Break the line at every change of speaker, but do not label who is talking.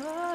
Oh.